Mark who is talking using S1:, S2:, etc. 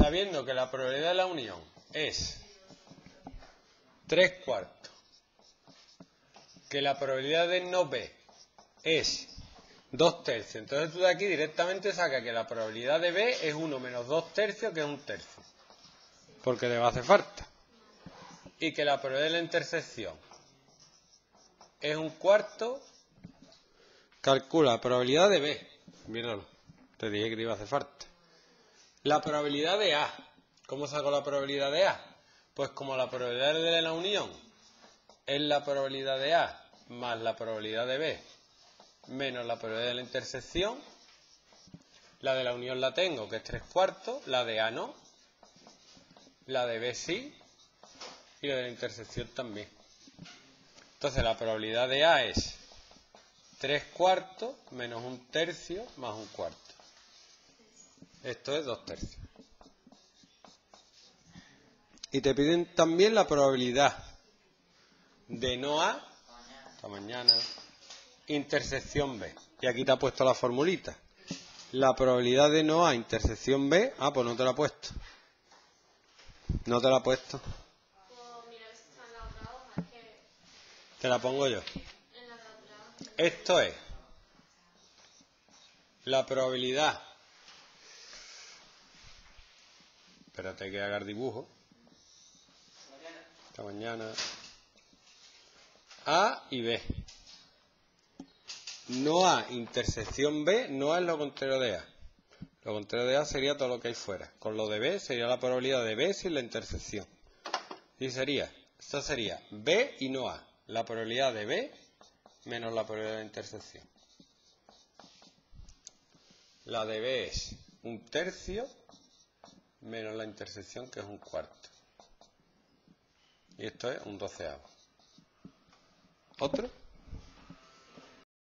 S1: sabiendo que la probabilidad de la unión es 3 cuartos, que la probabilidad de no B es 2 tercios, entonces tú de aquí directamente sacas que la probabilidad de B es 1 menos 2 tercios, que es un tercio, porque le va a hacer falta. Y que la probabilidad de la intersección es un cuarto, calcula la probabilidad de B. Míralo, te dije que te iba a hacer falta. La probabilidad de A. ¿Cómo saco la probabilidad de A? Pues como la probabilidad de la unión es la probabilidad de A más la probabilidad de B menos la probabilidad de la intersección, la de la unión la tengo, que es 3 cuartos, la de A no, la de B sí, y la de la intersección también. Entonces la probabilidad de A es 3 cuartos menos un tercio más un cuarto. Esto es 2 tercios. Y te piden también la probabilidad de no A, esta mañana, intersección B. Y aquí te ha puesto la formulita. La probabilidad de no A intersección B, ah, pues no te la ha puesto. No te la ha puesto. Te la pongo yo. Esto es la probabilidad. Espérate que haga dibujo. Esta mañana. A y B. No A intersección B no es lo contrario de A. Lo contrario de A sería todo lo que hay fuera. Con lo de B sería la probabilidad de B sin la intersección. Y sería, esto sería B y no A la probabilidad de B menos la probabilidad de intersección. La de B es un tercio menos la intersección que es un cuarto. Y esto es un doceavo. ¿Otro?